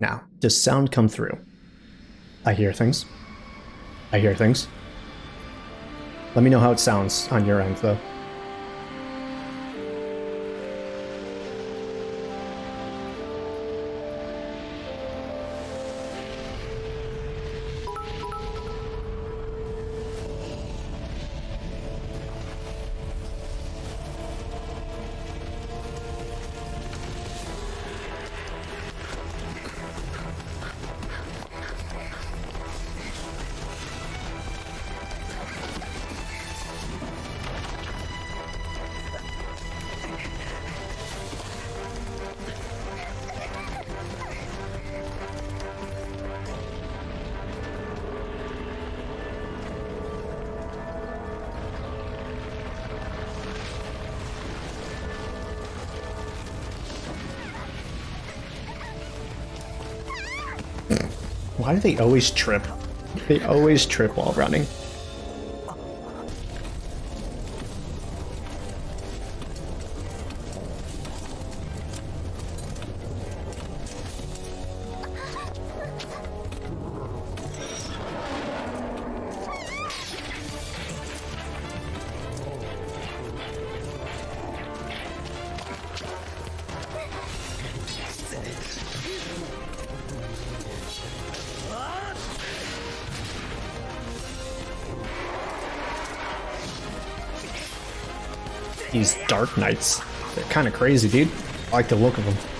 Now, does sound come through? I hear things. I hear things. Let me know how it sounds on your end, though. Do they always trip? They always trip while running. These Dark Knights. They're kind of crazy, dude. I like the look of them.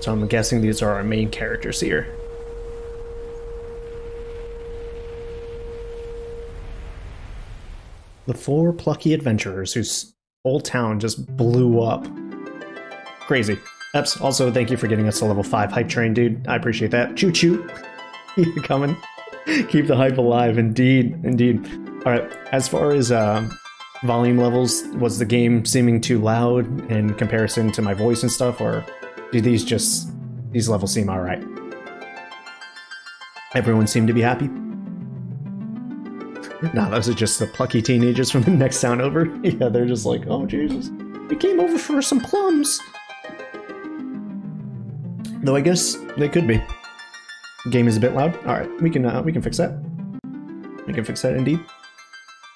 So I'm guessing these are our main characters here. The four plucky adventurers whose whole town just blew up. Crazy. Eps, also thank you for getting us a level 5 hype train, dude. I appreciate that. Choo choo. You're coming. Keep the hype alive, indeed, indeed. Alright, as far as uh, volume levels, was the game seeming too loud in comparison to my voice and stuff, or do these just these levels seem all right? Everyone seemed to be happy. nah, those are just the plucky teenagers from the next town over. yeah, they're just like, oh Jesus, we came over for some plums. Though I guess they could be. Game is a bit loud. All right, we can uh, we can fix that. We can fix that indeed.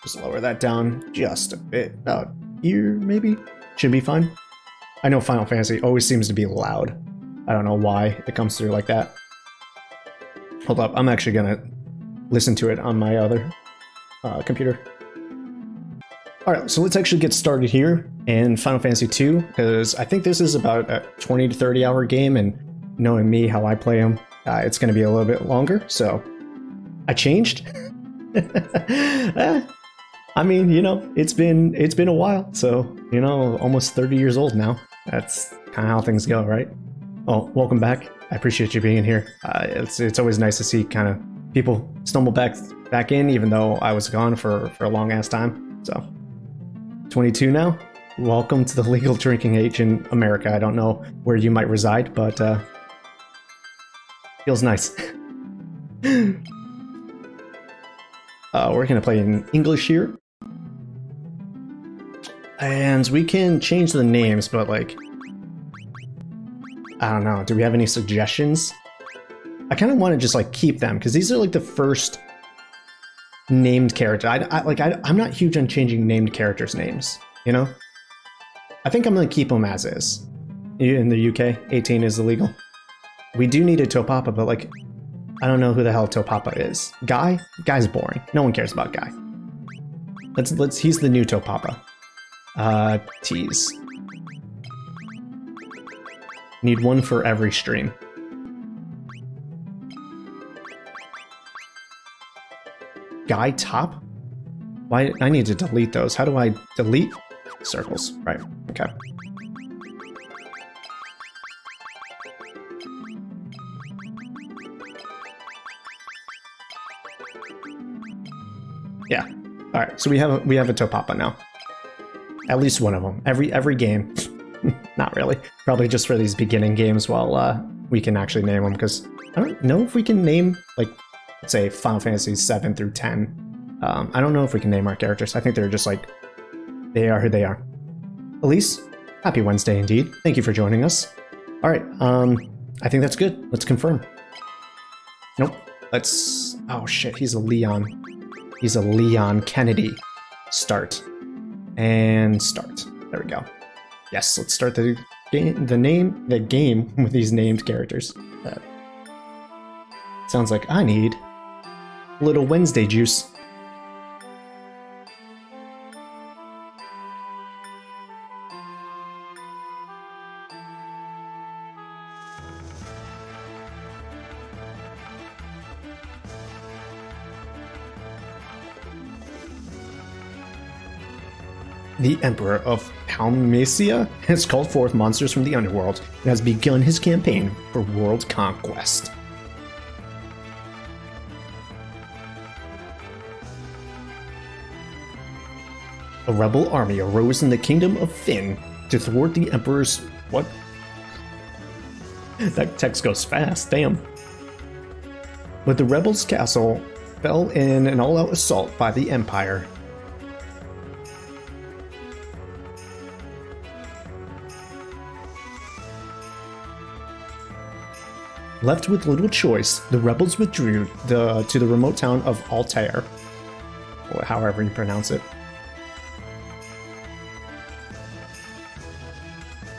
Just lower that down just a bit. About here, maybe. Should be fine. I know Final Fantasy always seems to be loud. I don't know why it comes through like that. Hold up, I'm actually gonna listen to it on my other uh, computer. Alright, so let's actually get started here in Final Fantasy 2, because I think this is about a 20 to 30 hour game, and knowing me, how I play them, uh, it's to be a little bit longer, so I changed. eh, I mean, you know, it's been it's been a while, so you know, almost 30 years old now. That's kind of how things go, right? Oh, welcome back. I appreciate you being here. Uh, it's it's always nice to see kind of people stumble back back in, even though I was gone for for a long ass time. So, 22 now. Welcome to the legal drinking age in America. I don't know where you might reside, but uh, feels nice. uh, we're gonna play in English here. And we can change the names, but like, I don't know. Do we have any suggestions? I kind of want to just like keep them because these are like the first named character. I, I like I, I'm not huge on changing named characters' names. You know, I think I'm gonna keep them as is. In the UK, 18 is illegal. We do need a Topapa, but like, I don't know who the hell Topapa is. Guy? Guy's boring. No one cares about Guy. Let's let's. He's the new Topapa. Uh, tease. Need one for every stream. guy top? Why? I need to delete those. How do I delete circles? Right. Okay. Yeah. All right. So we have a, we have a Topapa now. At least one of them. Every every game. Not really. Probably just for these beginning games while uh, we can actually name them because I don't know if we can name like say Final Fantasy 7 through 10. Um, I don't know if we can name our characters. I think they're just like they are who they are. Elise, happy Wednesday indeed. Thank you for joining us. All right, um, I think that's good. Let's confirm. Nope. Let's. Oh shit, he's a Leon. He's a Leon Kennedy. Start. And start. There we go. Yes, let's start the game. The name, the game with these named characters. That sounds like I need little Wednesday juice. The Emperor of Palamecia has called forth monsters from the underworld and has begun his campaign for world conquest. A rebel army arose in the kingdom of Fynn to thwart the Emperor's. What? that text goes fast, damn. But the rebels' castle fell in an all out assault by the Empire. Left with little choice, the rebels withdrew the, to the remote town of Altair, or however you pronounce it.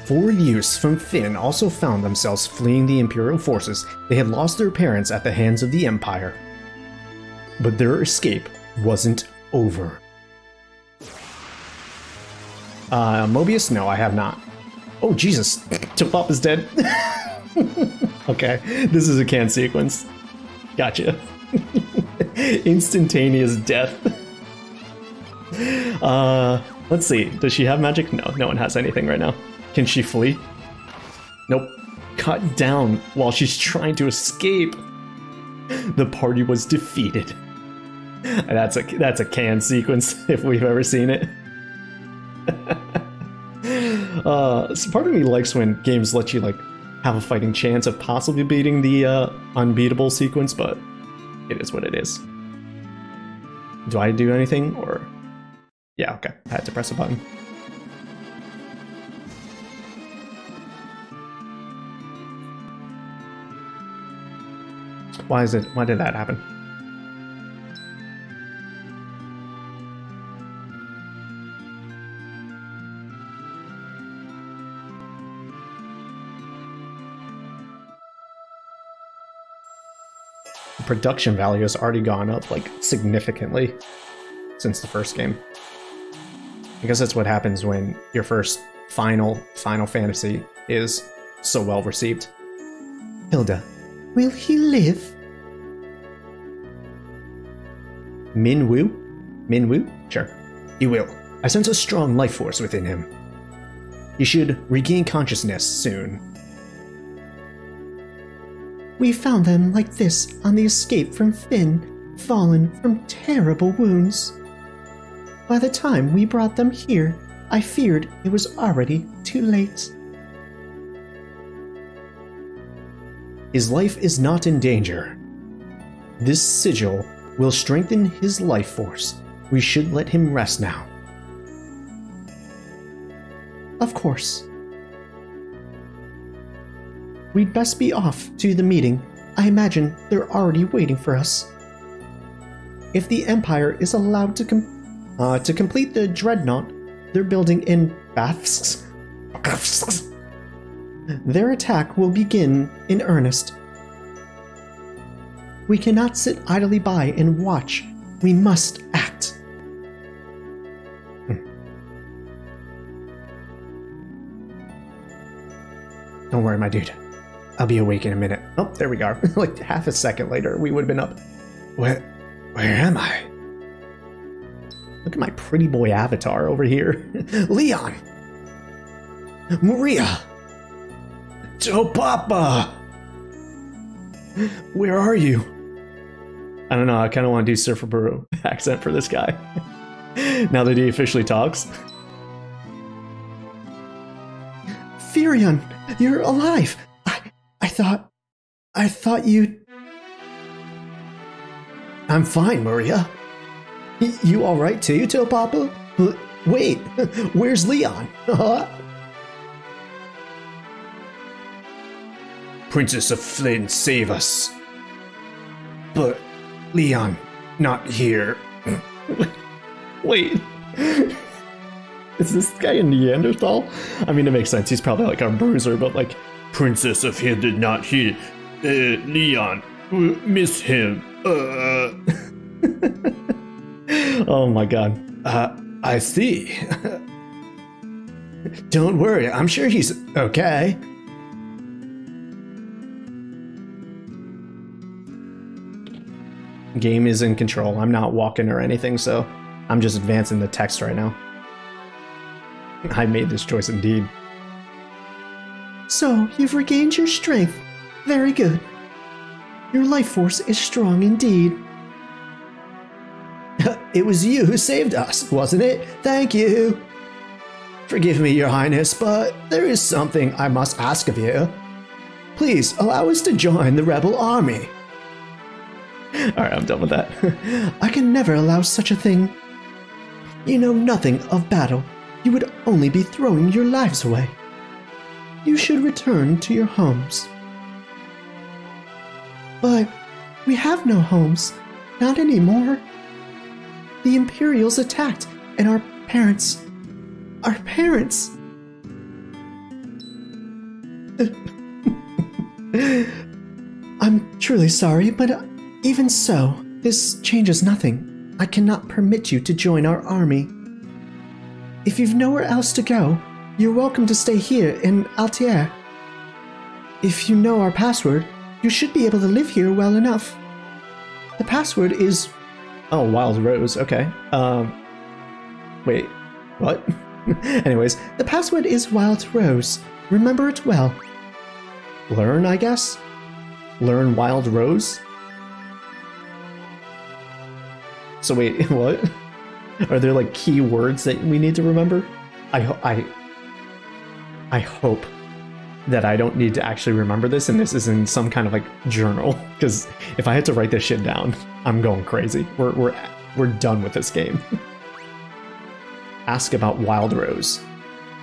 Four youths from Fynn also found themselves fleeing the Imperial forces. They had lost their parents at the hands of the Empire. But their escape wasn't over. Uh, Mobius? No, I have not. Oh, Jesus. Topop is dead. okay, this is a can sequence. Gotcha. Instantaneous death. Uh, let's see. Does she have magic? No, no one has anything right now. Can she flee? Nope. Cut down while she's trying to escape. The party was defeated. That's a that's a can sequence if we've ever seen it. uh, so part of me likes when games let you like have a fighting chance of possibly beating the uh, unbeatable sequence, but it is what it is. Do I do anything or? Yeah, okay. I had to press a button. Why is it? Why did that happen? Production value has already gone up like significantly since the first game. I guess that's what happens when your first final Final Fantasy is so well received. Hilda, will he live? Minwu? Minwu? Sure. He will. I sense a strong life force within him. He should regain consciousness soon. We found them like this on the escape from Fynn, fallen from terrible wounds. By the time we brought them here, I feared it was already too late. His life is not in danger. This sigil will strengthen his life force. We should let him rest now. Of course. We'd best be off to the meeting. I imagine they're already waiting for us. If the Empire is allowed to com- uh, to complete the dreadnought they're building in Bafsk, their attack will begin in earnest. We cannot sit idly by and watch. We must act. Don't worry, my dude. I'll be awake in a minute. Oh, there we are. like half a second later, we would have been up. Where, where am I? Look at my pretty boy avatar over here. Leon! Maria! Topapa! Where are you? I don't know, I kind of want to do Surfer Buru accent for this guy. now that he officially talks. Firion, you're alive! I, I thought... I thought you... I'm fine, Maria. Y- you alright too, Papa? Wait, where's Leon? Princess of Flynn, save us. But Leon, not here. Wait. Is this guy a Neanderthal? I mean, it makes sense. He's probably like a bruiser, but like, Princess of Hill did not hear. Uh, Leon, miss him. Uh. oh my god. Uh, I see. Don't worry, I'm sure he's okay. Game is in control. I'm not walking or anything, so I'm just advancing the text right now. I made this choice indeed. So, you've regained your strength. Very good. Your life force is strong indeed. it was you who saved us, wasn't it? Thank you. Forgive me, Your Highness, but there is something I must ask of you. Please allow us to join the rebel army. Alright, I'm done with that. I can never allow such a thing. You know nothing of battle. You would only be throwing your lives away. You should return to your homes. But we have no homes. Not anymore. The Imperials attacked, and our parents. Our parents. I'm truly sorry, but even so, this changes nothing. I cannot permit you to join our army. If you've nowhere else to go, you're welcome to stay here in Altair. If you know our password, you should be able to live here well enough. The password is. Oh, Wild Rose, okay. Um. Wait, what? Anyways, the password is Wild Rose. Remember it well. Learn, I guess? Learn Wild Rose? So wait, what? Are there like key words that we need to remember? I I I hope that I don't need to actually remember this and this is in some kind of like journal because if I had to write this shit down, I'm going crazy. We're we're we're done with this game. Ask about Wild Rose.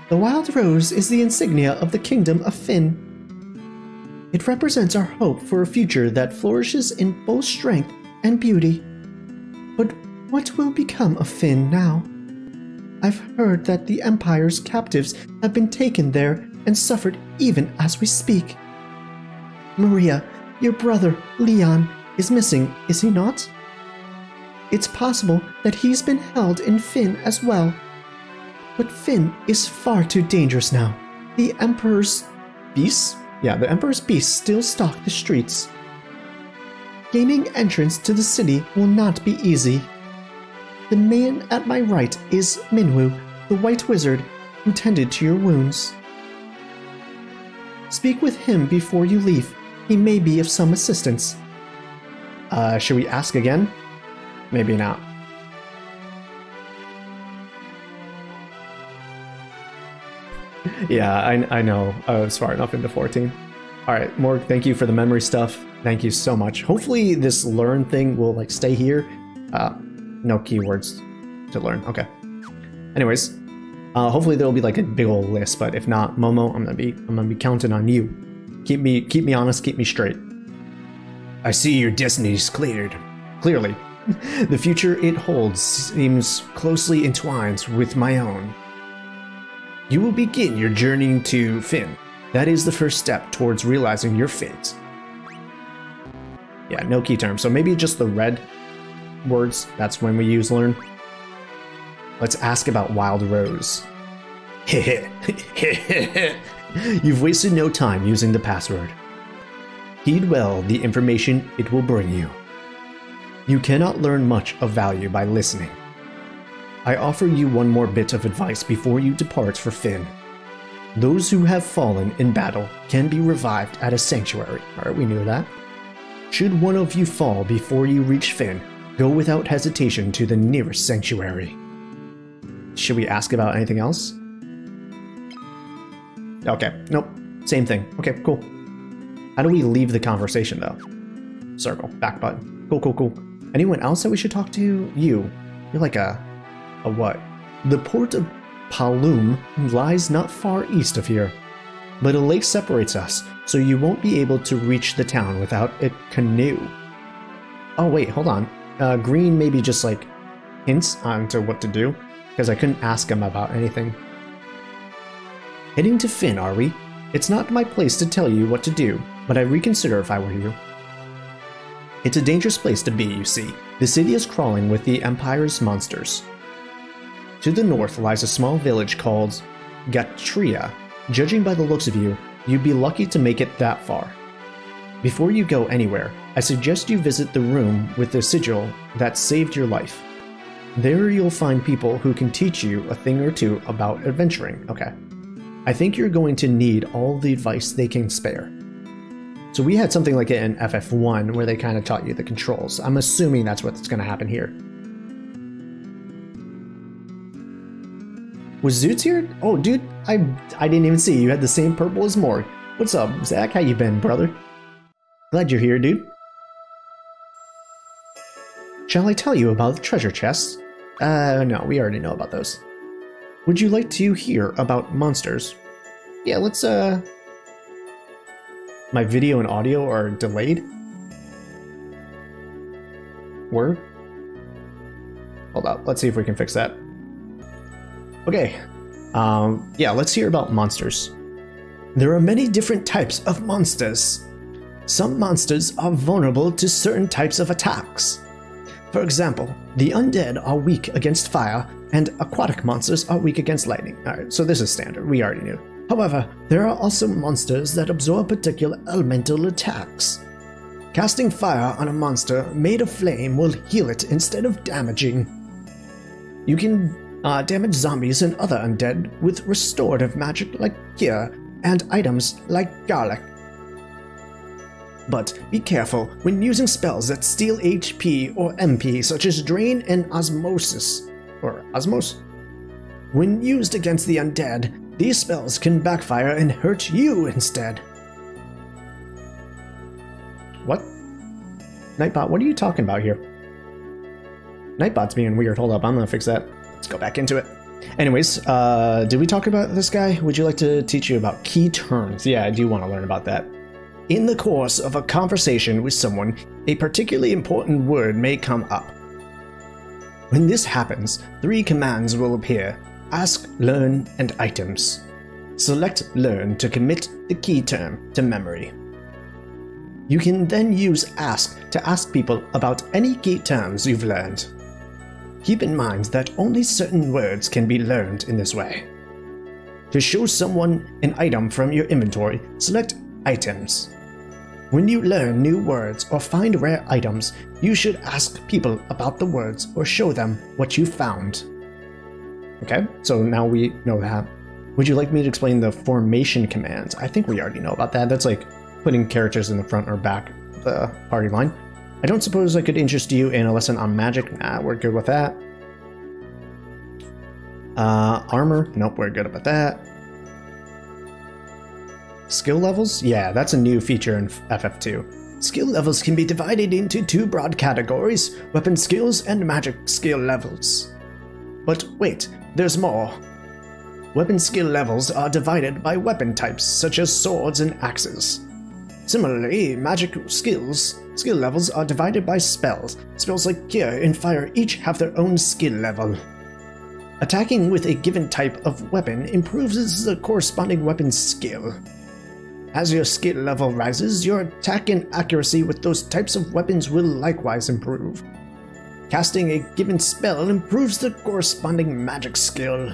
The Wild Rose is the insignia of the Kingdom of Fynn. It represents our hope for a future that flourishes in both strength and beauty. But what will become of Fynn now? I've heard that the Empire's captives have been taken there and suffered even as we speak. Maria, your brother, Leon, is missing, is he not? It's possible that he's been held in Fynn as well. But Fynn is far too dangerous now. The Emperor's beasts? Yeah, the Emperor's beasts still stalk the streets. Gaining entrance to the city will not be easy. The man at my right is Minwu, the White Wizard, who tended to your wounds. Speak with him before you leave. He may be of some assistance. Uh, should we ask again? Maybe not. yeah, I, I know. I was far enough into 14. All right, Morg, thank you for the memory stuff. Thank you so much. Hopefully this learn thing will like stay here. Uh, no keywords to learn. Okay. Anyways, uh, hopefully there will be like a big old list, but if not, Momo, I'm gonna be I'm gonna be counting on you. Keep me keep me honest, keep me straight. I see your destiny's cleared. Clearly. the future it holds seems closely entwined with my own. You will begin your journey to Fynn. That is the first step towards realizing your fate. Yeah, no key term. So maybe just the red words. That's when we use learn. Let's ask about Wild Rose. You've wasted no time using the password. Heed well the information it will bring you. You cannot learn much of value by listening. I offer you one more bit of advice before you depart for Fynn. Those who have fallen in battle can be revived at a sanctuary. Alright, we knew that. Should one of you fall before you reach Fynn, go without hesitation to the nearest sanctuary. Should we ask about anything else? Okay, nope. Same thing. Okay, cool. How do we leave the conversation though? Circle, back button. Cool, cool, cool. Anyone else that we should talk to? You. You're like a... a what? The port of Paloom lies not far east of here, but a lake separates us, so you won't be able to reach the town without a canoe. Oh wait, hold on. Uh, Green maybe just like hints onto what to do, because I couldn't ask him about anything. Heading to Fynn, are we? It's not my place to tell you what to do, but I'd reconsider if I were you. It's a dangerous place to be, you see. The city is crawling with the Empire's monsters. To the north lies a small village called Gatrea. Judging by the looks of you, you'd be lucky to make it that far. Before you go anywhere, I suggest you visit the room with the sigil that saved your life. There you'll find people who can teach you a thing or two about adventuring. Okay. I think you're going to need all the advice they can spare. So we had something like it in FF1 where they kind of taught you the controls. I'm assuming that's what's going to happen here. Was Zoots here? Oh, dude, I I didn't even see you had the same purple as Morg. What's up, Zach? How you been, brother? Glad you're here, dude. Shall I tell you about the treasure chests? Uh, no, we already know about those. Would you like to hear about monsters? Yeah, let's, uh... My video and audio are delayed? Word? Hold up, let's see if we can fix that. Okay. Um, yeah, let's hear about monsters. There are many different types of monsters. Some monsters are vulnerable to certain types of attacks. For example, the undead are weak against fire, and aquatic monsters are weak against lightning. Alright, so this is standard, we already knew. However, there are also monsters that absorb particular elemental attacks. Casting fire on a monster made of flame will heal it instead of damaging. You can uh, damage zombies and other undead with restorative magic like Cure and items like Garlic. But be careful when using spells that steal HP or MP, such as Drain and Osmosis. Or Osmos? When used against the undead, these spells can backfire and hurt you instead. What? Nightbot, what are you talking about here? Nightbot's being weird. Hold up, I'm gonna fix that. Let's go back into it. Anyways, uh, did we talk about this guy? Would you like to teach you about key terms? Yeah, I do want to learn about that. In the course of a conversation with someone, a particularly important word may come up. When this happens, three commands will appear ask, learn, and items. Select learn to commit the key term to memory. You can then use ask to ask people about any key terms you've learned. Keep in mind that only certain words can be learned in this way. To show someone an item from your inventory, select Items. When you learn new words or find rare items, you should ask people about the words or show them what you found. Okay, so now we know that. Would you like me to explain the formation commands? I think we already know about that. That's like putting characters in the front or back of the party line. I don't suppose I could interest you in a lesson on magic. Nah, we're good with that. Uh, armor? Nope, we're good about that. Skill levels? Yeah, that's a new feature in FF2. Skill levels can be divided into two broad categories weapon skills and magic skill levels. But wait, there's more. Weapon skill levels are divided by weapon types, such as swords and axes. Similarly, magic skills skill levels are divided by spells. Spells like Cure and Fire each have their own skill level. Attacking with a given type of weapon improves the corresponding weapon's skill. As your skill level rises, your attack and accuracy with those types of weapons will likewise improve. Casting a given spell improves the corresponding magic skill.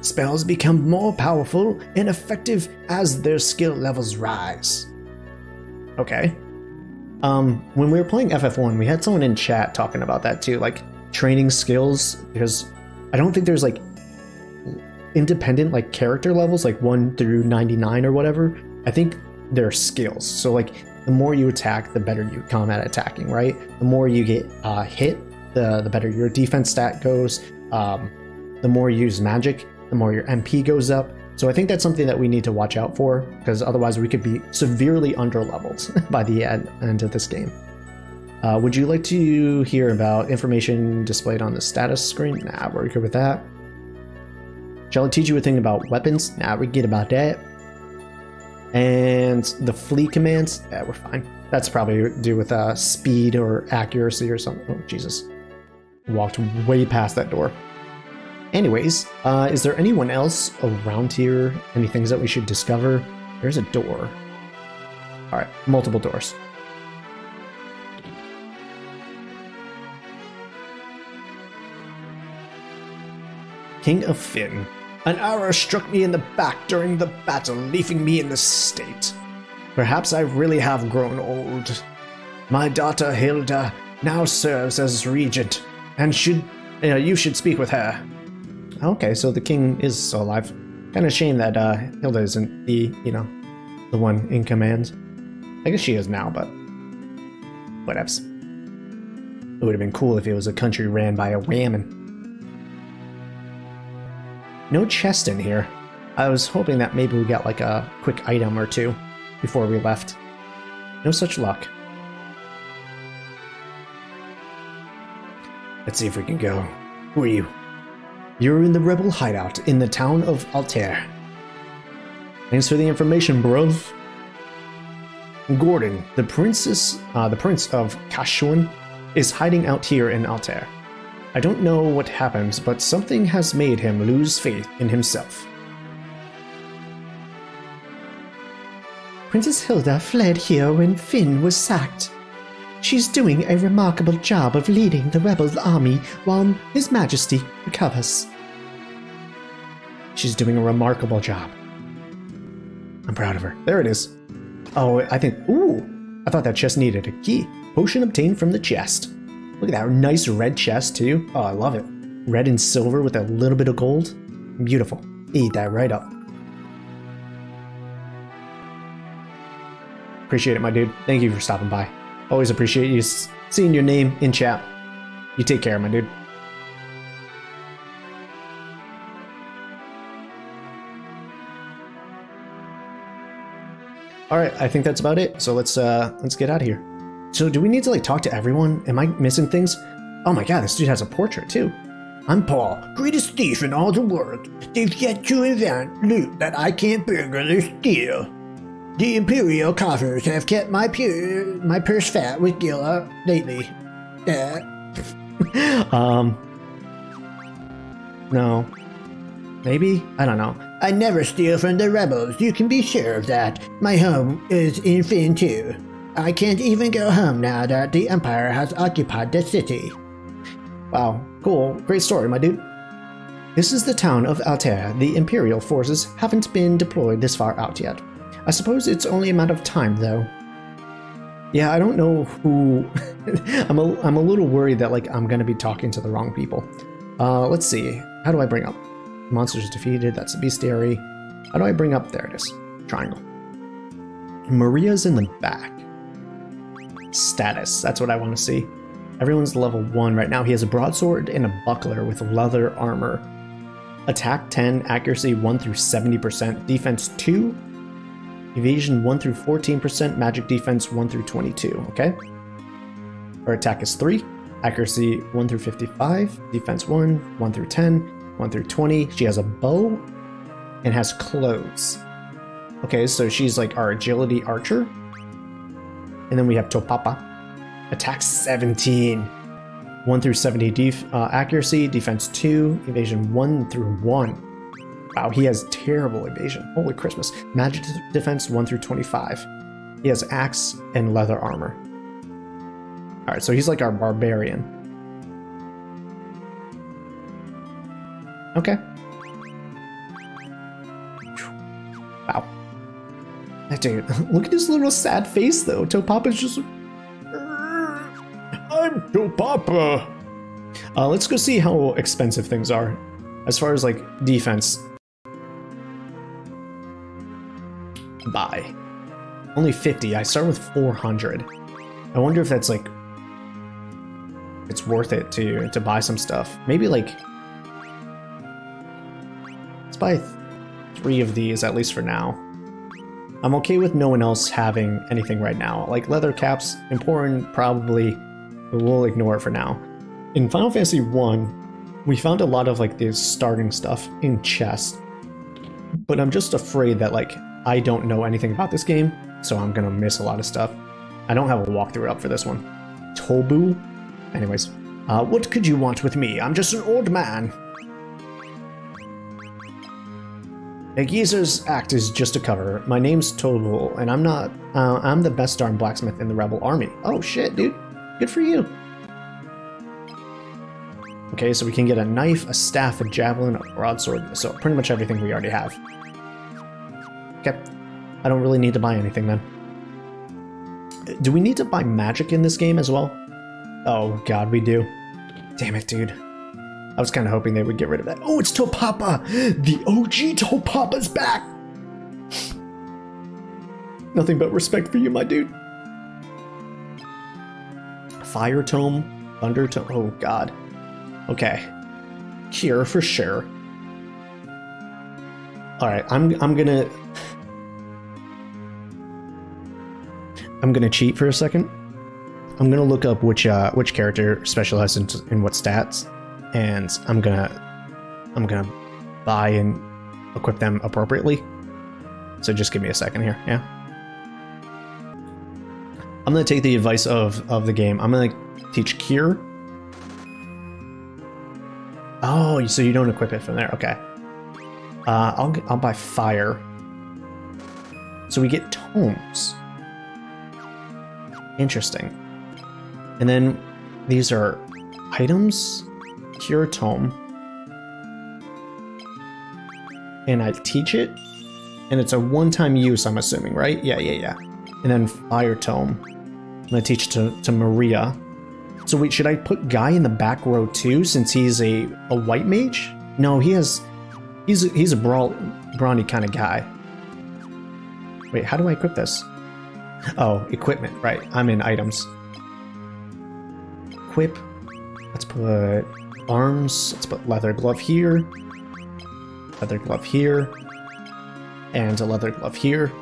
Spells become more powerful and effective as their skill levels rise. Okay. Um, when we were playing FF1, we had someone in chat talking about that too, like training skills, because I don't think there's like independent like character levels, like 1 through 99 or whatever. I think there are skills. So like the more you attack, the better you come at attacking, right? The more you get uh, hit, the the better your defense stat goes. Um, the more you use magic, the more your MP goes up. So I think that's something that we need to watch out for because otherwise we could be severely underleveled by the end, end of this game. Uh, would you like to hear about information displayed on the status screen? Nah, we're good with that. Shall I teach you a thing about weapons? Nah, we get about that. And the flee commands? Yeah, we're fine. That's probably do with uh, speed or accuracy or something. Oh, Jesus. Walked way past that door. Anyways, uh, is there anyone else around here? Any things that we should discover? There's a door. Alright, multiple doors. King of Fynn. An arrow struck me in the back during the battle, leaving me in this state. Perhaps I really have grown old. My daughter Hilda now serves as regent, and should uh, you should speak with her. Okay, so the king is still alive. Kind of shame that uh, Hilda isn't the you know the one in command. I guess she is now, but whatevs. It would have been cool if it was a country ran by a woman. No chest in here. I was hoping that maybe we got like a quick item or two before we left. No such luck. Let's see if we can go. Who are you? You're in the rebel hideout in the town of Altair. Thanks for the information, bruv. Gordon, the princess, uh, the prince of Kashuan, is hiding out here in Altair. I don't know what happened, but something has made him lose faith in himself. Princess Hilda fled here when Fynn was sacked. She's doing a remarkable job of leading the rebel army while His Majesty recovers. She's doing a remarkable job. I'm proud of her. There it is. Oh, I think. Ooh! I thought that chest needed a key. Potion obtained from the chest. Look at that nice red chest too. Oh, I love it. Red and silver with a little bit of gold. Beautiful. Eat that right up. Appreciate it, my dude. Thank you for stopping by. Always appreciate you seeing your name in chat. You take care, my dude. All right, I think that's about it. So let's uh let's get out of here. So do we need to like talk to everyone? Am I missing things? Oh my god, this dude has a portrait too. I'm Paul, greatest thief in all the world. They've yet to invent loot that I can't burglar steal. The Imperial coffers have kept my pure, my purse fat with Gila lately. Uh. um. No. Maybe? I don't know. I never steal from the rebels, you can be sure of that. My home is in Fynn too. I can't even go home now that the Empire has occupied the city. Wow, cool. Great story, my dude. This is the town of Altair. The Imperial forces haven't been deployed this far out yet. I suppose it's only a matter of time, though. Yeah, I don't know who... I'm, a, I'm a little worried that, like, I'm gonna be talking to the wrong people. Uh, let's see. How do I bring up? Monsters defeated, that's the bestiary. How do I bring up? There it is. Triangle. Maria's in the back status. That's what I want to see. Everyone's level 1 right now. He has a broadsword and a buckler with leather armor. Attack 10, accuracy 1 through 70%, defense 2, evasion 1 through 14%, magic defense 1 through 22, okay? Her attack is 3, accuracy 1 through 55, defense 1, 1 through 10, 1 through 20. She has a bow and has clothes. Okay, so she's like our agility archer. And then we have Topapa. Attack 17. 1 through 70 def uh, accuracy, defense 2, evasion 1 through 1. Wow, he has terrible evasion. Holy Christmas. Magic defense 1 through 25. He has axe and leather armor. Alright, so he's like our barbarian. Okay. Wow. Dude, look at his little sad face though. Topapa's just. I'm Topapa. Uh, let's go see how expensive things are. As far as like defense. Buy. Only 50. I start with 400. I wonder if that's like it's worth it to to buy some stuff. Maybe like let's buy three of these at least for now. I'm okay with no one else having anything right now. Like leather caps, important probably, but we'll ignore it for now. In Final Fantasy 1, we found a lot of like the starting stuff in chests. But I'm just afraid that like I don't know anything about this game, so I'm gonna miss a lot of stuff. I don't have a walkthrough up for this one. Tobu? Anyways, uh, what could you want with me? I'm just an old man. Geezer's act is just a cover. My name's Tobul, and I'm not. Uh, I'm the best darn blacksmith in the rebel army. Oh shit, dude! Good for you. Okay, so we can get a knife, a staff, a javelin, a broadsword. So pretty much everything we already have. Okay, I don't really need to buy anything then. Do we need to buy magic in this game as well? Oh god, we do. Damn it, dude. I was kind of hoping they would get rid of that. Oh, it's Topapa! The OG Topapa's back! Nothing but respect for you, my dude. Fire Tome, Thunder Tome. Oh, God. Okay. Cure for sure. Alright, I'm, I'm gonna. I'm gonna cheat for a second. I'm gonna look up which uh, which character specializes in, in what stats, and I'm gonna I'm gonna buy and equip them appropriately. So just give me a second here, yeah. I'm gonna take the advice of of the game. I'm gonna teach Cure. Oh, so you don't equip it from there? Okay. Uh, I'll I'll buy Fire. So we get tomes. Interesting. And then these are items, cure tome. And I teach it. And it's a one-time use, I'm assuming, right? Yeah, yeah, yeah. And then fire tome. I'm gonna teach it to, to Maria. So wait, should I put Guy in the back row too, since he's a, a white mage? No, he has he's he's a brawl brawny kind of guy. Wait, how do I equip this? Oh, equipment, right. I'm in items equip. Let's put arms. Let's put leather glove here. Leather glove here. And a leather glove here.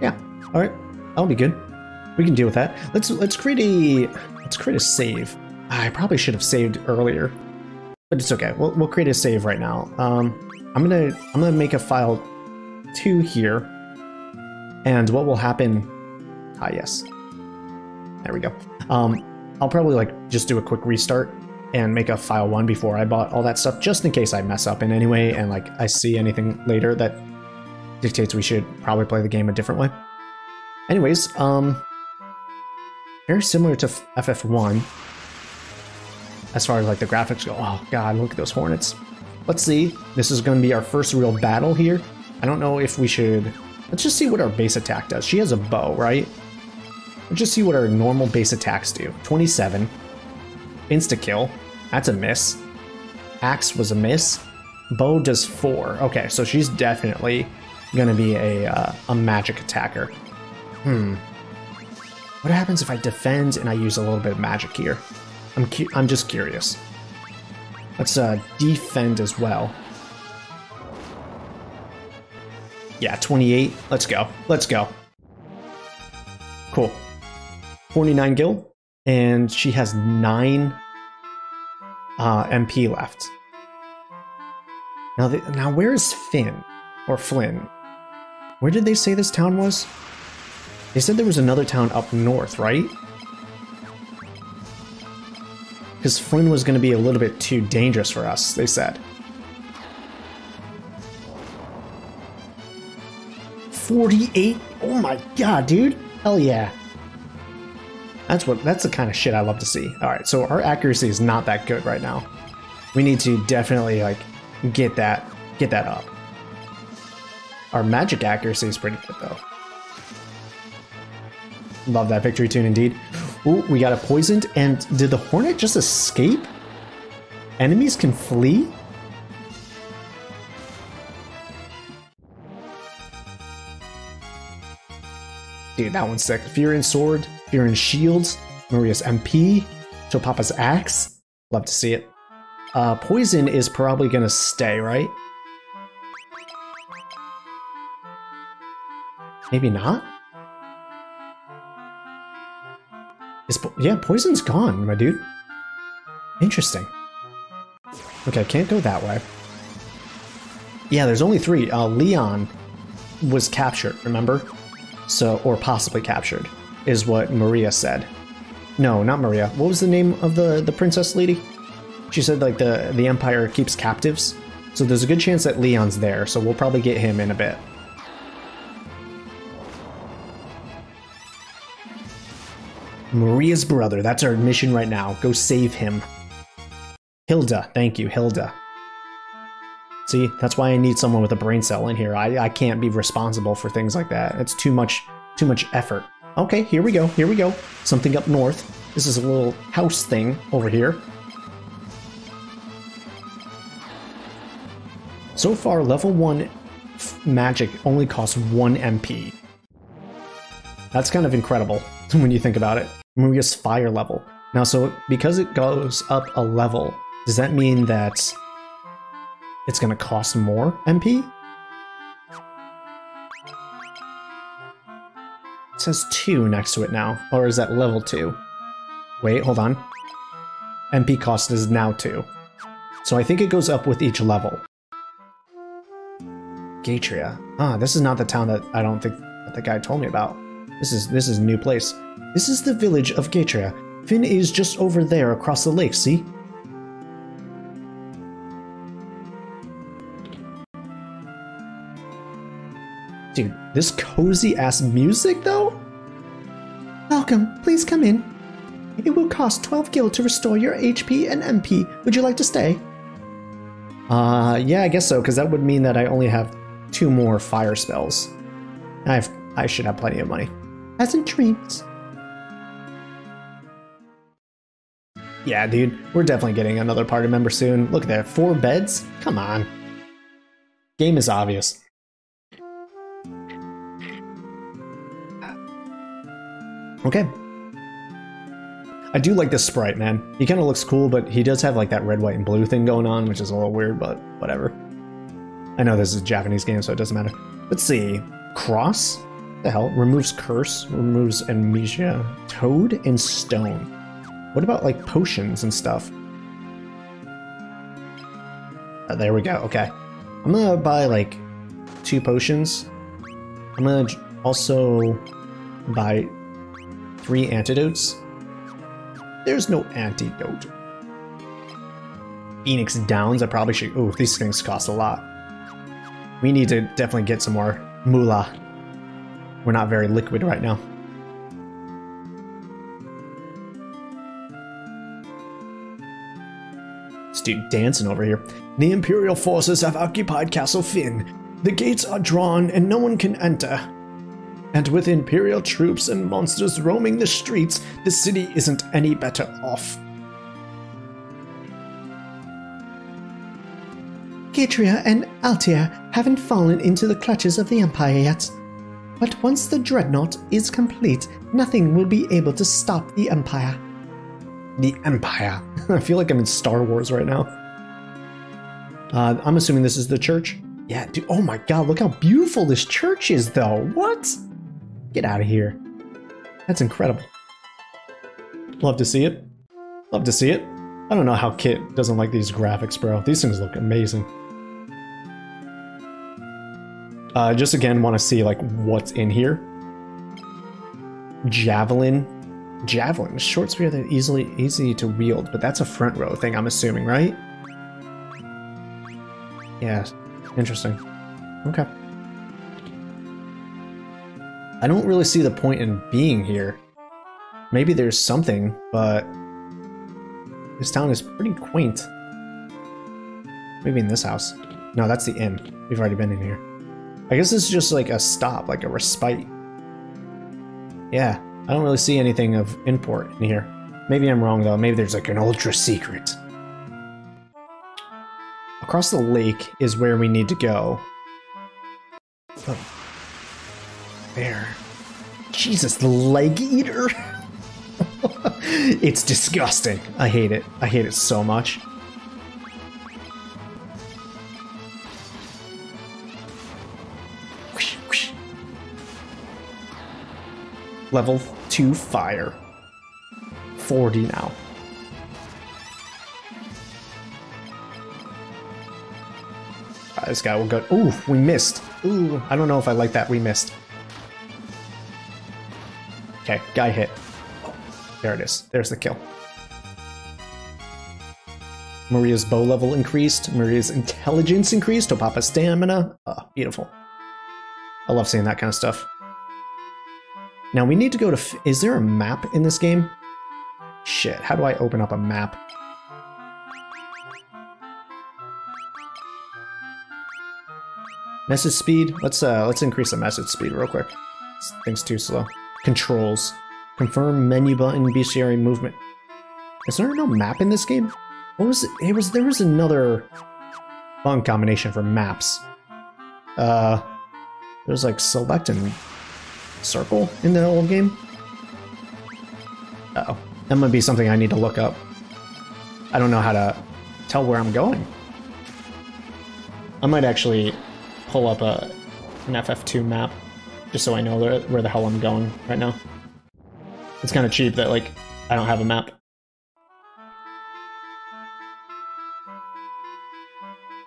Yeah. All right. That'll be good. We can deal with that. Let's let's create a let's create a save. I probably should have saved earlier, but it's okay. We'll we'll create a save right now. Um, I'm gonna I'm gonna make a file two here, and what will happen? Ah, yes. There we go. Um, I'll probably like just do a quick restart and make a file one before I bought all that stuff, just in case I mess up in any way and like I see anything later that dictates we should probably play the game a different way. Anyways, um, very similar to FF1 as far as like the graphics go. Oh god, look at those hornets. Let's see. This is going to be our first real battle here. I don't know if we should. Let's just see what our base attack does. She has a bow, right? Let's just see what our normal base attacks do. 27. Insta-kill. That's a miss. Axe was a miss. Bow does 4. Okay, so she's definitely gonna be a, uh, a magic attacker. Hmm. What happens if I defend and I use a little bit of magic here? I'm, I'm just curious. Let's uh, defend as well. Yeah, 28. Let's go. Let's go. Cool. 49 gil, and she has 9 uh, MP left. Now, the, now where is Fynn? Or Flynn? Where did they say this town was? They said there was another town up north, right? Because Flynn was going to be a little bit too dangerous for us, they said. 48? Oh my god, dude. Hell yeah. That's what that's the kind of shit I love to see. All right, so our accuracy is not that good right now. We need to definitely like get that get that up. Our magic accuracy is pretty good though. Love that victory tune indeed. Ooh, we got a poisoned. And did the hornet just escape? Enemies can flee? Dude, that one's sick. Fear and Sword, Fear Shields, Maria's MP, Topapa's Axe. Love to see it. Uh, poison is probably gonna stay, right? Maybe not? Is po yeah, poison's gone, my dude. Interesting. Okay, I can't go that way. Yeah, there's only three. Uh, Leon was captured, remember? So, or possibly captured, is what Maria said. No, not Maria. What was the name of the the princess lady? She said like the the empire keeps captives. So there's a good chance that Leon's there. So we'll probably get him in a bit. Maria's brother. That's our mission right now. Go save him. Hilda. Thank you, Hilda. See, that's why I need someone with a brain cell in here. I, I can't be responsible for things like that. It's too much too much effort. Okay, here we go. Here we go. Something up north. This is a little house thing over here. So far, level 1 magic only costs 1 MP. That's kind of incredible when you think about it. Maria's fire level. Now, so because it goes up a level, does that mean that it's going to cost more MP? It says 2 next to it now. Or is that level 2? Wait, hold on. MP cost is now 2. So I think it goes up with each level. Gatrea. Ah, this is not the town that I don't think that the guy told me about. This is this is a new place. This is the village of Gatrea. Fynn is just over there across the lake, see? Dude, this cozy ass music though? Welcome, please come in. It will cost 12 gil to restore your HP and MP. Would you like to stay? Uh, yeah, I guess so, because that would mean that I only have two more fire spells. I have, I should have plenty of money. As in dreams. Yeah, dude, we're definitely getting another party member soon. Look at that, four beds? Come on. Game is obvious. Okay. I do like this sprite, man. He kind of looks cool, but he does have like that red, white, and blue thing going on, which is a little weird, but whatever. I know this is a Japanese game, so it doesn't matter. Let's see. Cross? the hell? Removes curse, removes amnesia. Toad and stone. What about like potions and stuff? Uh, there we go, okay. I'm gonna buy like two potions. I'm gonna also buy three antidotes. There's no antidote. Phoenix Downs, I probably should. Oh, these things cost a lot. We need to definitely get some more moolah. We're not very liquid right now. Dude dancing over here. The Imperial forces have occupied Castle Fynn. The gates are drawn and no one can enter. And with Imperial troops and monsters roaming the streets, the city isn't any better off. Gatrea and Altair haven't fallen into the clutches of the Empire yet. But once the dreadnought is complete, nothing will be able to stop the Empire. The Empire. I feel like I'm in Star Wars right now. Uh, I'm assuming this is the church. Yeah, dude. Oh my god, look how beautiful this church is, though. What? Get out of here. That's incredible. Love to see it. Love to see it. I don't know how Kit doesn't like these graphics, bro. These things look amazing. Uh, just again, want to see like what's in here. Javelin. Javelin, short spear that easily easy to wield, but that's a front row thing, I'm assuming, right? Yeah, interesting. Okay. I don't really see the point in being here. Maybe there's something, but this town is pretty quaint. Maybe in this house. No, that's the inn. We've already been in here. I guess this is just like a stop, like a respite. Yeah, I don't really see anything of import in here. Maybe I'm wrong though. Maybe there's like an ultra secret. Across the lake is where we need to go. There. Jesus, the leg eater. it's disgusting. I hate it. I hate it so much. Level 2 fire. 40 now. Uh, this guy will go. Ooh, we missed. Ooh, I don't know if I like that. We missed. Okay, guy hit. There it is. There's the kill. Maria's bow level increased. Maria's intelligence increased. Topapa stamina. Oh, beautiful. I love seeing that kind of stuff. Now we need to go to... Is there a map in this game? Shit, how do I open up a map? Message speed? Let's uh let's increase the message speed real quick. This thing's too slow. Controls. Confirm menu button bestiary movement. Is there no map in this game? What was it? It was there was another fun combination for maps. Uh was like select and circle in the old game. Uh oh That might be something I need to look up. I don't know how to tell where I'm going. I might actually pull up a an FF2 map just so I know where, where the hell I'm going right now. It's kind of cheap that like I don't have a map.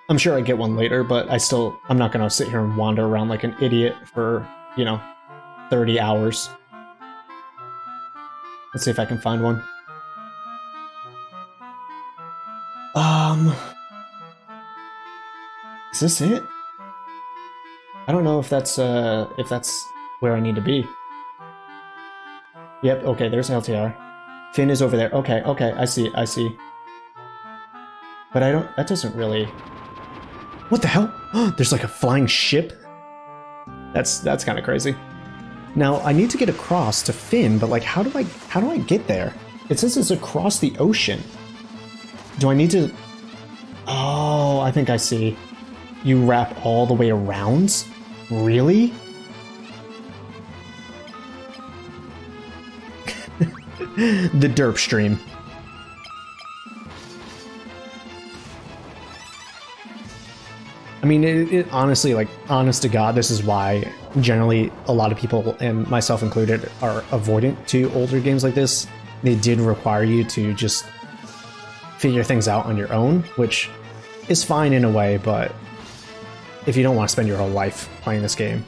I'm sure I get one later, but I still I'm not gonna sit here and wander around like an idiot for you know 30 hours. Let's see if I can find one. Um, is this it? I don't know if that's uh if that's where I need to be. Yep, okay, there's an Altair. Fynn is over there. Okay, okay, I see, I see. But I don't that doesn't really What the hell? there's like a flying ship? That's that's kind of crazy. Now I need to get across to Fynn, but like how do I how do I get there? It says it's across the ocean. Do I need to Oh, I think I see. You wrap all the way around? Really? the derp stream. I mean, it, it, honestly, like, honest to God, this is why generally a lot of people, and myself included, are avoidant to older games like this. They did require you to just figure things out on your own, which is fine in a way, but if you don't want to spend your whole life playing this game,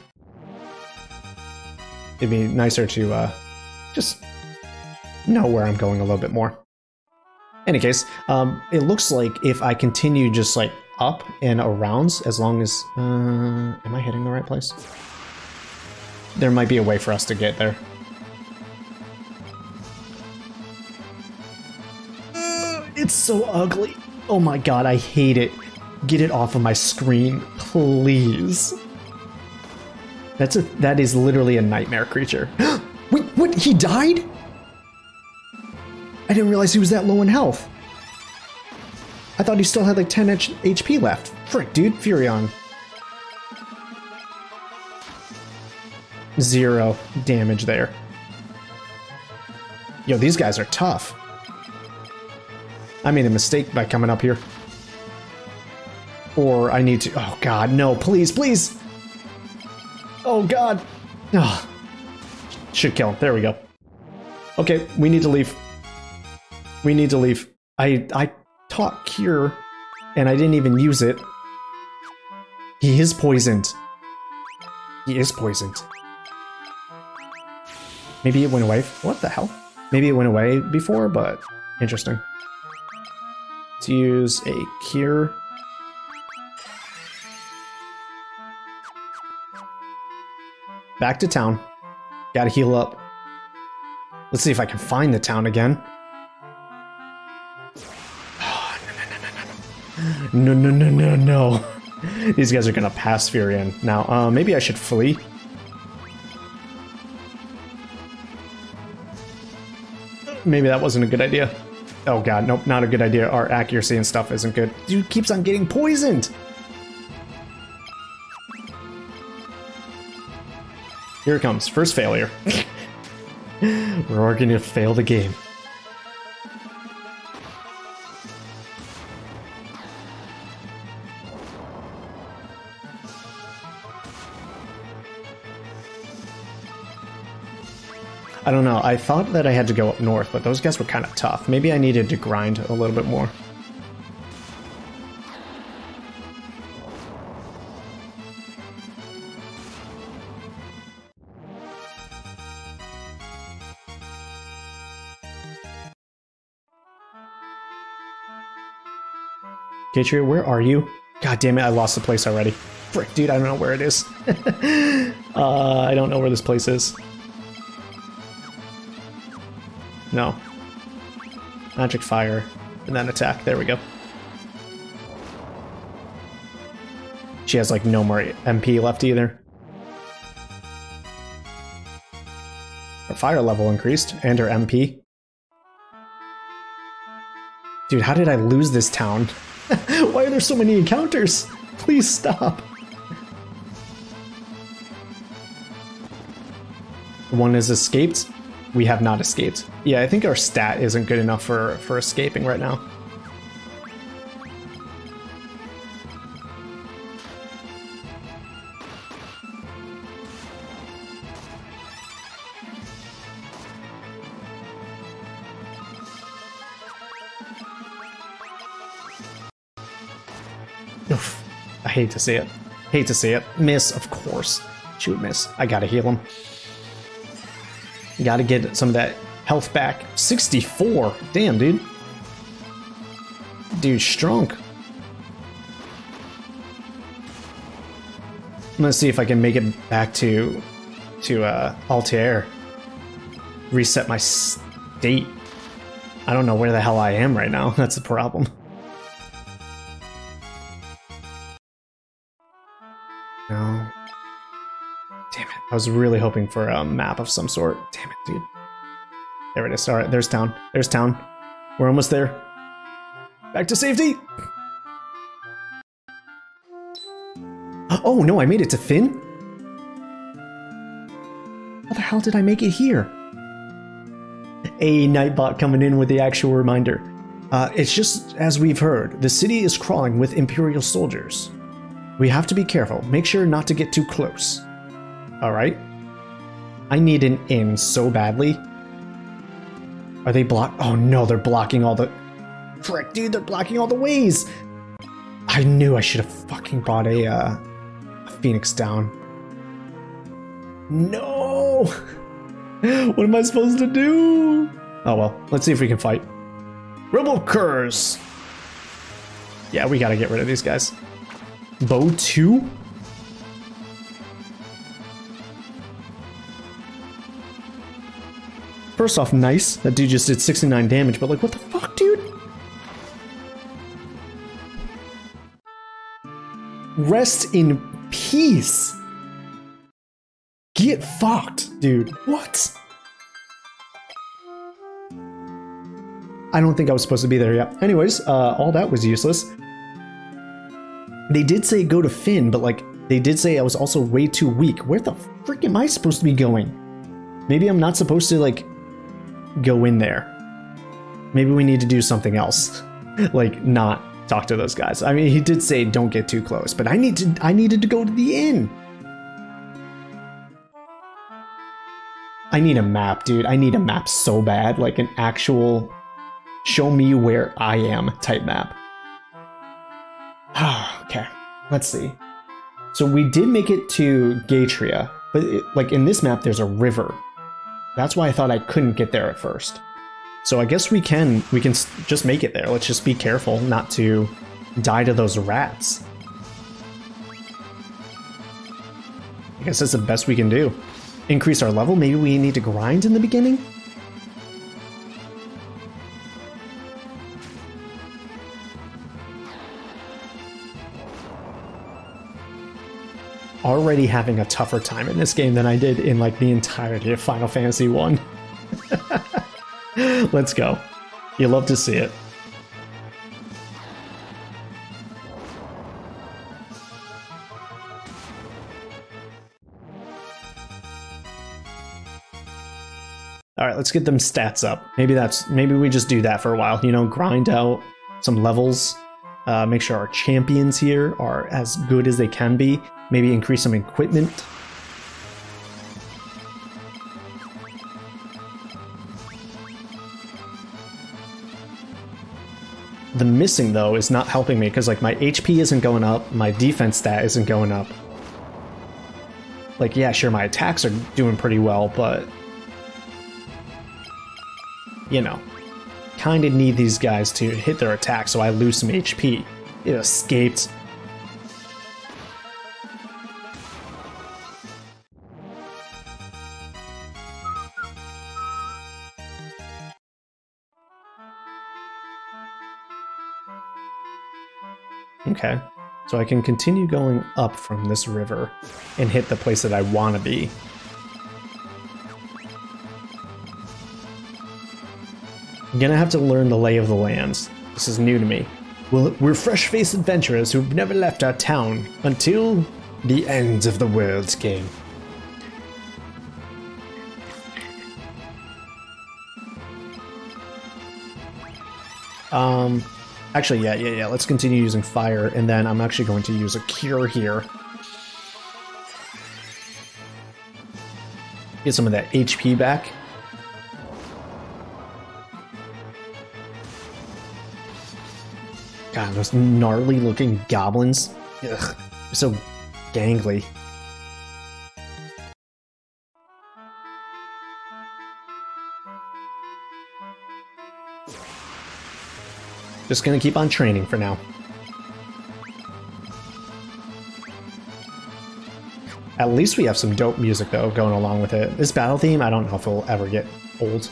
it'd be nicer to uh, just know where I'm going a little bit more. Any case, um, it looks like if I continue just like up and around, as long as uh, am I hitting the right place? There might be a way for us to get there. It's so ugly. Oh my god, I hate it. Get it off of my screen, please. That's a that is literally a nightmare creature. Wait, what? He died? I didn't realize he was that low in health. I thought he still had like 10 H HP left. Frick, dude, Firion. Zero damage there. Yo, these guys are tough. I made a mistake by coming up here. Or I need to... Oh, God, no. Please, please. Oh, God. Oh. Should kill him. There we go. Okay, we need to leave. We need to leave. I I taught Cure, and I didn't even use it. He is poisoned. He is poisoned. Maybe it went away. What the hell? Maybe it went away before, but interesting. Let's use a Cure. Back to town. Gotta heal up. Let's see if I can find the town again. no, no, no, no, no. These guys are gonna pass Firion. Now, uh, maybe I should flee. maybe that wasn't a good idea. Oh god, nope, not a good idea. Our accuracy and stuff isn't good. Dude keeps on getting poisoned. Here it comes. First failure. We're going to fail the game. I don't know. I thought that I had to go up north, but those guys were kind of tough. Maybe I needed to grind a little bit more. Where are you? God damn it, I lost the place already. Frick, dude, I don't know where it is. uh, I don't know where this place is. No. Magic fire, and then attack. There we go. She has like no more MP left either. Her fire level increased, and her MP. Dude, how did I lose this town? Why are there so many encounters? Please stop. One has escaped, we have not escaped. Yeah, I think our stat isn't good enough for, for escaping right now. Hate to see it. Hate to see it. Miss, of course. Would miss. I gotta heal him. Got to get some of that health back. 64. Damn, dude. Dude, strong. I'm gonna see if I can make it back to to uh, Altair. Reset my state. I don't know where the hell I am right now. That's the problem. I was really hoping for a map of some sort. Damn it, dude. There it is. Alright, there's town. There's town. We're almost there. Back to safety! Oh no, I made it to Fynn? How the hell did I make it here? A Nightbot coming in with the actual reminder. Uh, it's just as we've heard, the city is crawling with Imperial soldiers. We have to be careful. Make sure not to get too close. Alright. I need an inn so badly. Are they block? Oh no, they're blocking all the. Frick, dude, they're blocking all the ways! I knew I should have fucking brought a, uh, a Phoenix down. No! what am I supposed to do? Oh well, let's see if we can fight. Rebel Curs! Yeah, we gotta get rid of these guys. Bow 2? First off, nice. That dude just did 69 damage, but like, what the fuck, dude? Rest in peace. Get fucked, dude. What? I don't think I was supposed to be there yet. Anyways, uh, all that was useless. They did say go to Fynn, but like, they did say I was also way too weak. Where the frick am I supposed to be going? Maybe I'm not supposed to like go in there. Maybe we need to do something else. like not talk to those guys. I mean, he did say don't get too close, but I need to I needed to go to the inn. I need a map, dude. I need a map so bad, like an actual show me where I am type map. okay, let's see. So we did make it to Gatrea, but it, like in this map, there's a river. That's why I thought I couldn't get there at first. So I guess we can we can just make it there. Let's just be careful not to die to those rats. I guess that's the best we can do. Increase our level? Maybe we need to grind in the beginning? Already having a tougher time in this game than I did in like the entirety of Final Fantasy 1. Let's go. You love to see it. All right, let's get them stats up. Maybe that's maybe we just do that for a while. You know, grind out some levels. Uh, make sure our champions here are as good as they can be. Maybe increase some equipment. The missing though is not helping me because like my HP isn't going up, my defense stat isn't going up. Like yeah, sure my attacks are doing pretty well, but you know, kind of need these guys to hit their attack so I lose some HP. It escaped. Okay, so I can continue going up from this river and hit the place that I want to be. I'm gonna have to learn the lay of the lands. This is new to me. Well, we're fresh-faced adventurers who've never left our town until the end of the world came. Um, actually, yeah, yeah, yeah. Let's continue using fire, and then I'm actually going to use a cure here. Get some of that HP back. God, those gnarly looking goblins. Ugh, so gangly. Just gonna keep on training for now. At least we have some dope music though going along with it. This battle theme, I don't know if it'll ever get old.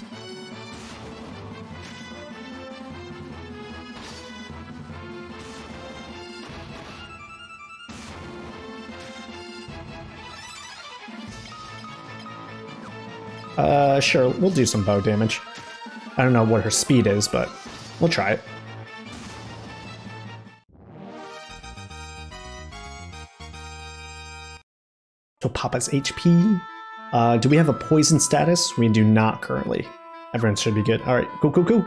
Uh, sure, we'll do some bow damage. I don't know what her speed is, but we'll try it. Papa's HP. Uh, do we have a poison status? We do not currently. Everyone should be good. All right, cool, cool, cool.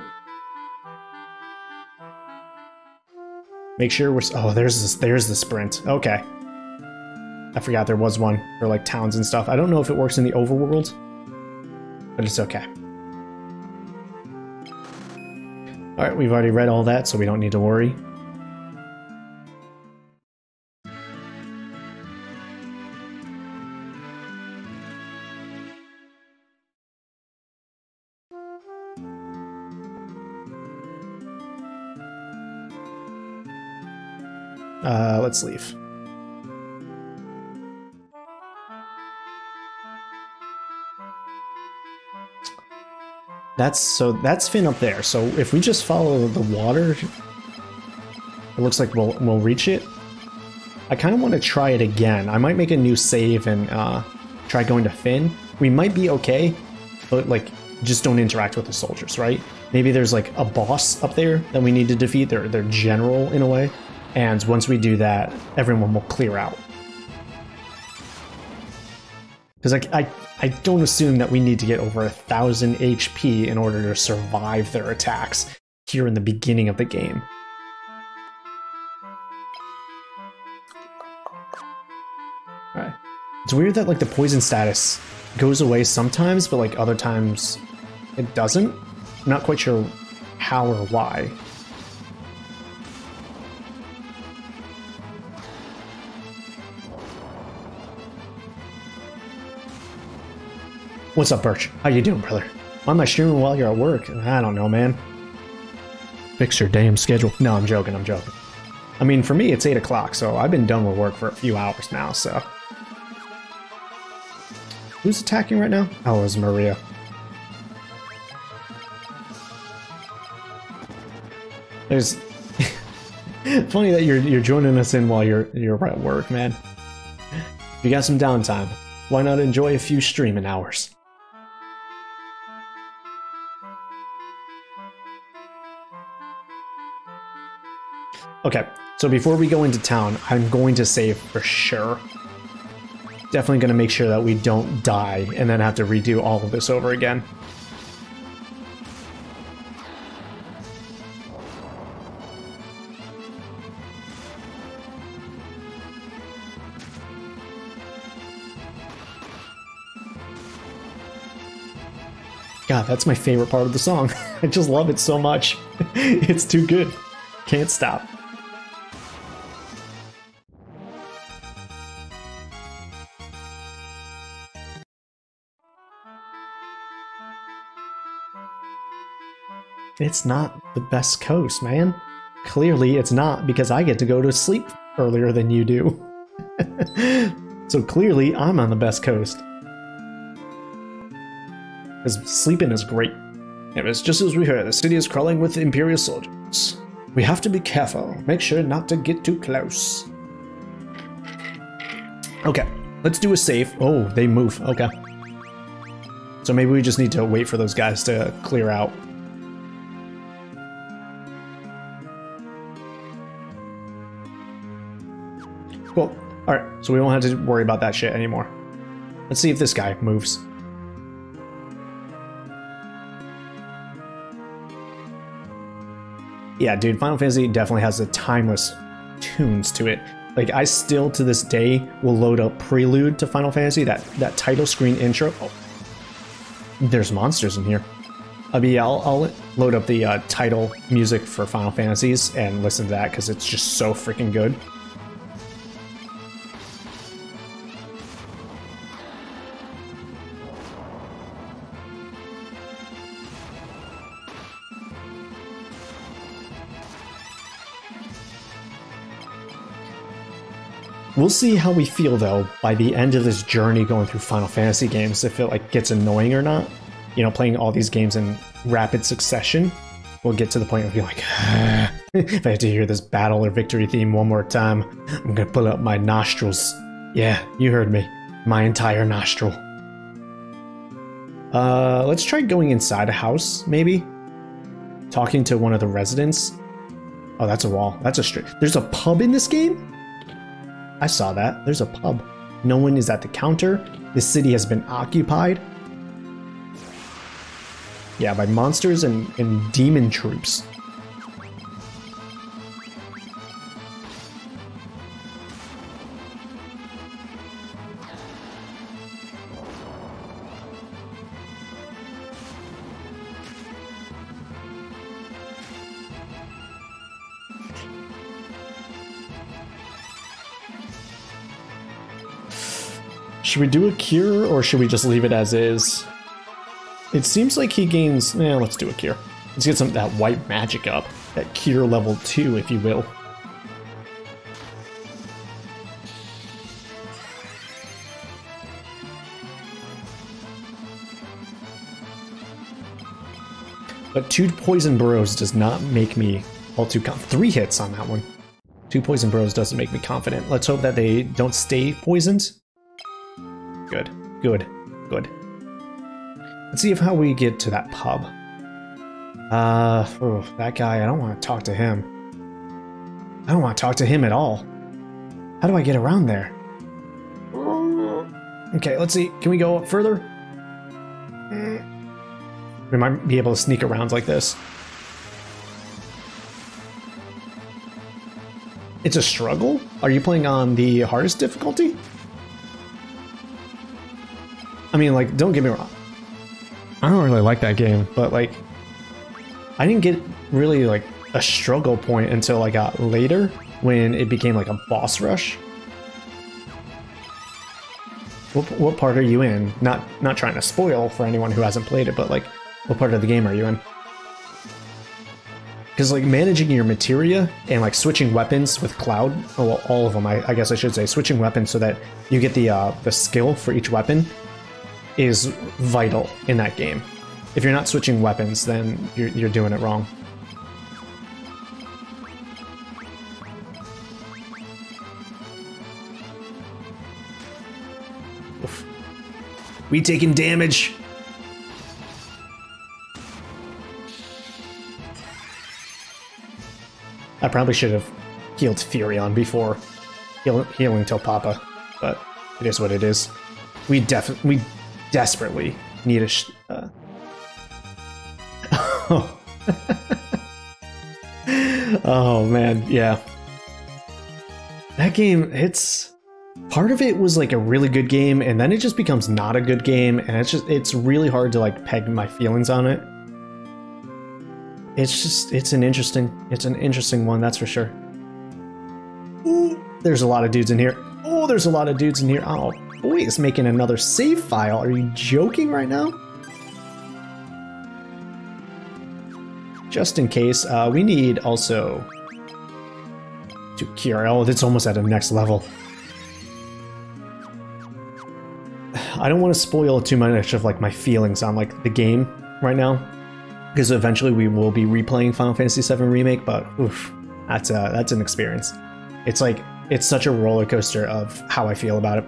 Make sure we're. Oh, there's this. There's the sprint. Okay. I forgot there was one for like towns and stuff. I don't know if it works in the overworld but it's okay. Alright, we've already read all that, so we don't need to worry. That's so that's Fynn up there. So if we just follow the water, it looks like we'll we'll reach it. I kind of want to try it again. I might make a new save and uh, try going to Fynn. We might be okay, but like just don't interact with the soldiers, right? Maybe there's like a boss up there that we need to defeat. They're they're general in a way, and once we do that, everyone will clear out. Because I, I I don't assume that we need to get over a thousand HP in order to survive their attacks here in the beginning of the game. Alright. It's weird that like the poison status goes away sometimes, but like other times it doesn't. I'm not quite sure how or why. What's up, Birch? How you doing, brother? Why am I streaming while you're at work? I don't know, man. Fix your damn schedule. No, I'm joking, I'm joking. I mean, for me, it's 8 o'clock, so I've been done with work for a few hours now, so... Who's attacking right now? Oh, it's Maria. There's... Funny that you're you're joining us in while you're you're at work, man. If you got some downtime, why not enjoy a few streaming hours? Okay, so before we go into town, I'm going to save for sure. Definitely going to make sure that we don't die and then have to redo all of this over again. God, that's my favorite part of the song. I just love it so much. it's too good. Can't stop. It's not the best coast, man. Clearly, it's not because I get to go to sleep earlier than you do. so clearly, I'm on the best coast. Because sleeping is great. It was just as we heard, the city is crawling with Imperial soldiers. We have to be careful. Make sure not to get too close. Okay, let's do a save. Oh, they move. Okay. So maybe we just need to wait for those guys to clear out. Cool. Alright, so we won't have to worry about that shit anymore. Let's see if this guy moves. Yeah, dude, Final Fantasy definitely has the timeless tunes to it. Like, I still, to this day, will load up Prelude to Final Fantasy, that, that title screen intro. Oh, there's monsters in here. I mean, I'll, I'll load up the uh, title music for Final Fantasies and listen to that because it's just so freaking good. We'll see how we feel though by the end of this journey going through Final Fantasy games, if it like gets annoying or not. You know, playing all these games in rapid succession, we'll get to the point of being like, ah, if I have to hear this battle or victory theme one more time, I'm gonna pull up my nostrils. Yeah, you heard me. My entire nostril. Uh, let's try going inside a house, maybe. Talking to one of the residents. Oh, that's a wall. That's a street. There's a pub in this game? I saw that. There's a pub. No one is at the counter. This city has been occupied. Yeah, by monsters and, and demon troops. Should we do a cure or should we just leave it as is? It seems like he gains. Eh, let's do a cure. Let's get some that white magic up. That cure level 2, if you will. But two poison burrows does not make me all too confident. Three hits on that one. Two poison burrows doesn't make me confident. Let's hope that they don't stay poisoned. Good, good, good. Let's see if how we get to that pub. Uh, oh, that guy, I don't want to talk to him. I don't want to talk to him at all. How do I get around there? Okay, let's see. Can we go up further? We might be able to sneak around like this. It's a struggle? Are you playing on the hardest difficulty? I mean, like, don't get me wrong. I don't really like that game, but like, I didn't get really like a struggle point until I got later when it became like a boss rush. What, what part are you in? Not not trying to spoil for anyone who hasn't played it, but like, what part of the game are you in? Because like managing your materia and like switching weapons with Cloud, oh, well, all of them, I, I guess I should say, switching weapons so that you get the uh, the skill for each weapon is vital in that game. If you're not switching weapons, then you're, you're doing it wrong. Oof. We taking damage. I probably should have healed Firion before heal, healing Topapa, but it is what it is. We definitely, we desperately need a. Sh- uh... oh. man, yeah. That game, it's part of it was like a really good game, and then it just becomes not a good game, and it's just it's really hard to like peg my feelings on it. It's just it's an interesting it's an interesting one, that's for sure. Ooh, there's a lot of dudes in here. Oh, there's a lot of dudes in here. Oh boy, it's making another save file. Are you joking right now? Just in case, uh, we need also to cure. Oh, it's almost at a next level. I don't want to spoil too much of like my feelings on like the game right now, because eventually we will be replaying Final Fantasy VII Remake. But oof, that's a, that's an experience. It's like it's such a roller coaster of how I feel about it.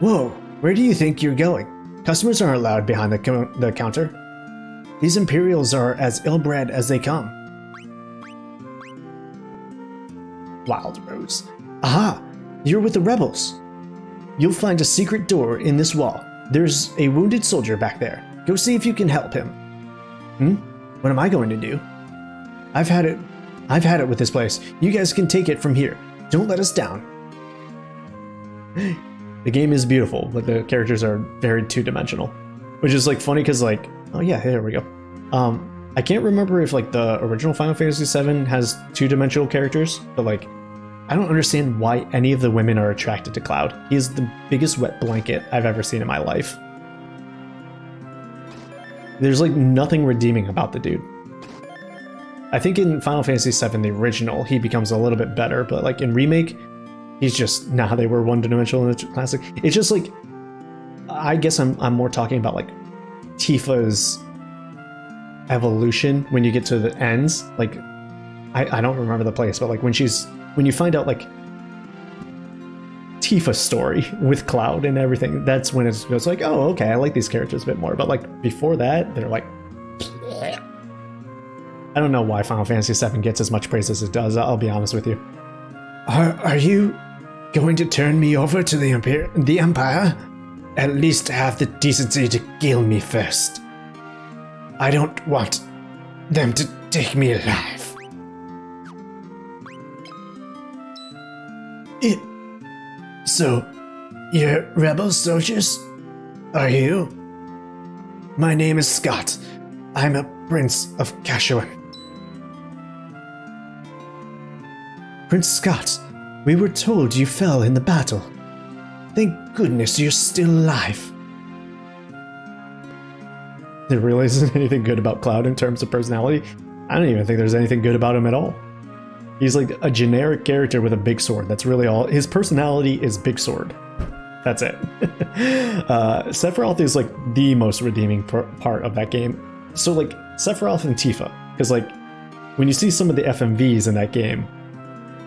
Whoa, where do you think you're going? Customers aren't allowed behind the, the counter. These Imperials are as ill-bred as they come. Wild Rose. Aha! You're with the rebels. You'll find a secret door in this wall. There's a wounded soldier back there. Go see if you can help him. Hmm? What am I going to do? I've had it. I've had it with this place. You guys can take it from here. Don't let us down. The game is beautiful, but the characters are very two-dimensional, which is like funny because like, oh yeah, here we go. Um, I can't remember if like the original Final Fantasy VII has two-dimensional characters, but like I don't understand why any of the women are attracted to Cloud. He is the biggest wet blanket I've ever seen in my life. There's like nothing redeeming about the dude. I think in Final Fantasy VII, the original, he becomes a little bit better, but like in Remake, he's just, nah, they were one-dimensional in the classic. It's just like, I guess I'm, I'm more talking about like Tifa's evolution when you get to the ends. Like, I, I don't remember the place, but like when she's when you find out like Tifa's story with Cloud and everything, that's when it goes like, oh, okay, I like these characters a bit more. But like before that, they're like, I don't know why Final Fantasy VII gets as much praise as it does. I'll be honest with you. Are are you going to turn me over to the Empire? The Empire? At least have the decency to kill me first. I don't want them to take me alive. It, so, you're rebel soldiers? Are you? My name is Scott. I'm a prince of Kashuan. Prince Scott, we were told you fell in the battle. Thank goodness you're still alive. There really isn't anything good about Cloud in terms of personality. I don't even think there's anything good about him at all. He's like a generic character with a big sword. That's really all. His personality is big sword. That's it. uh, Sephiroth is like the most redeeming part of that game. So like Sephiroth and Tifa, because like when you see some of the FMVs in that game,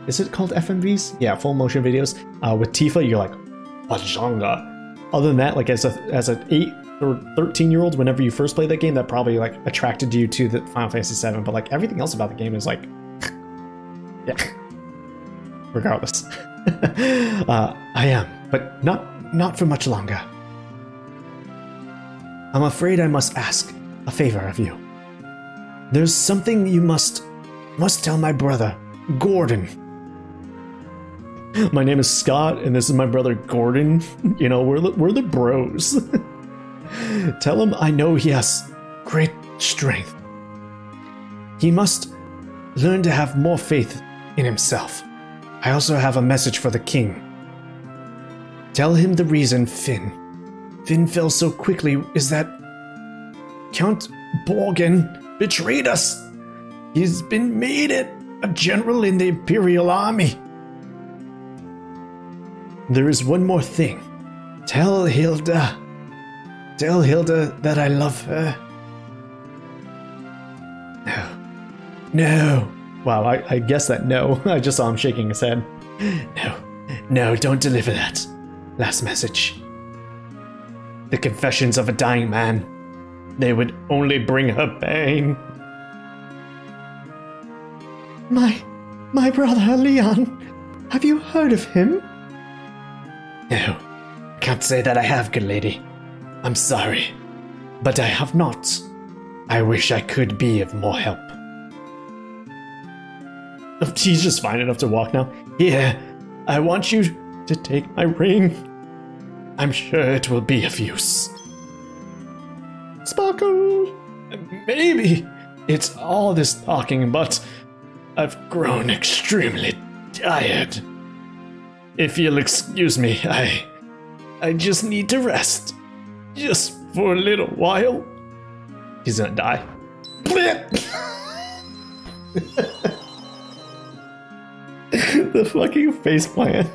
is it called FMVs? Yeah, full motion videos. Uh, with Tifa, you're like, Bajanga. Other than that, like as a as an eight or thirteen year old, whenever you first played that game, that probably like attracted you to the Final Fantasy VII. But like everything else about the game is like yeah. Regardless. uh, I am, but not not for much longer. I'm afraid I must ask a favor of you. There's something you must must tell my brother, Gordon. My name is Scott, and this is my brother Gordon. You know, we're the, we're the bros. tell him I know he has great strength. He must learn to have more faith in himself. I also have a message for the king. Tell him the reason Fynn. Fynn fell so quickly is that Count Borgen betrayed us. He's been made it a general in the Imperial Army. There is one more thing. Tell Hilda. Tell Hilda that I love her. No. No. Wow, I, I guess that no. I just saw him shaking his head. No, no, don't deliver that. Last message. The confessions of a dying man. They would only bring her pain. My. My brother Leon. Have you heard of him? No. Can't say that I have, good lady. I'm sorry. But I have not. I wish I could be of more help. Oh, He's just fine enough to walk now. Here, I want you to take my ring. I'm sure it will be of use. Sparkle! Maybe it's all this talking, but I've grown extremely tired. If you'll excuse me, I. I just need to rest. Just for a little while. He's gonna die. the fucking face plant.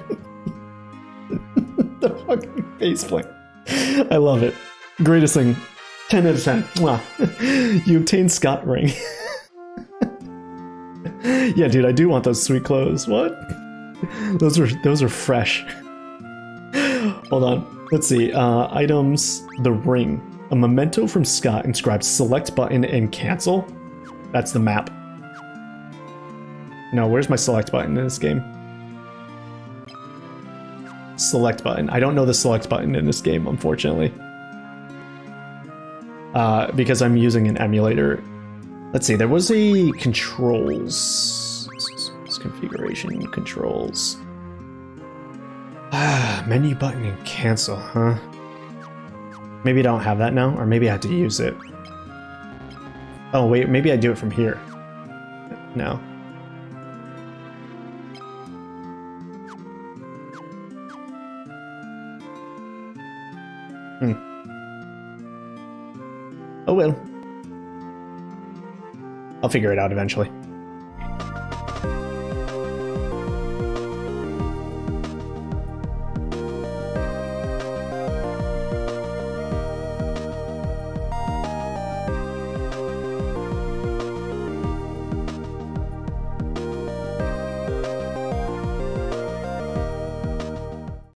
the fucking face plant. I love it. Greatest thing. 10 out of 10. Mwah. you obtain Scott ring. yeah, dude, I do want those sweet clothes. What? Those are those are fresh. Hold on. Let's see. Uh, items. The ring. A memento from Scott inscribed select button and cancel. That's the map. No, where's my select button in this game? Select button. I don't know the select button in this game, unfortunately. Uh, because I'm using an emulator. Let's see, there was a controls. Configuration controls. Ah, menu button and cancel, huh? Maybe I don't have that now, or maybe I had to use it. Oh, wait, maybe I do it from here. No. Hmm. Oh well. I'll figure it out eventually.